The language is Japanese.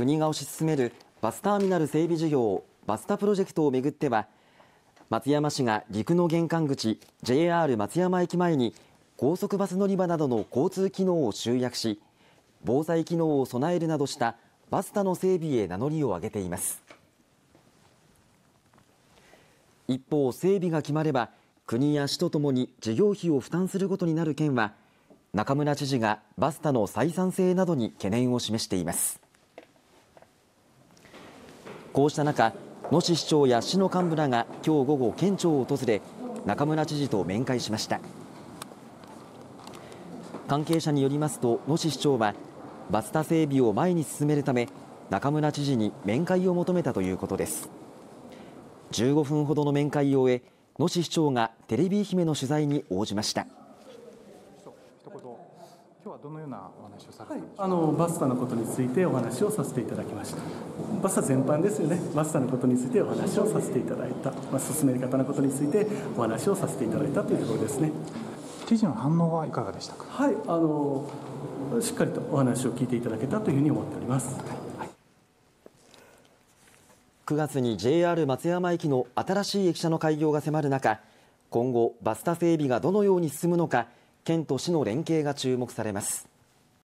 国が推し進めるバスターミナル整備事業バスタプロジェクトをめぐっては松山市が陸の玄関口 JR 松山駅前に高速バス乗り場などの交通機能を集約し防災機能を備えるなどしたバスタの整備へ名乗りを上げています。一方整備が決まれば国や市とともに事業費を負担することになる県は中村知事がバスタの採算性などに懸念を示しています。こうした中野市市長や市の幹部らが今日午後県庁を訪れ中村知事と面会しました。関係者によりますと野市市長はバスタ整備を前に進めるため中村知事に面会を求めたということです。15分ほどの面会を終え野市市長がテレビ愛媛の取材に応じました。今日はどのようなお話をされたはい、あのバスタのことについてお話をさせていただきました。バスタ全般ですよね。バスタのことについてお話をさせていただいた。まあ、進め方のことについてお話をさせていただいたというところですね。知事の反応はいかがでしたか？はい、あのしっかりとお話を聞いていただけたというふうに思っております。9月に JR 松山駅の新しい駅舎の開業が迫る中今後バスタ整備がどのように進むのか県と市の連携が注目されます。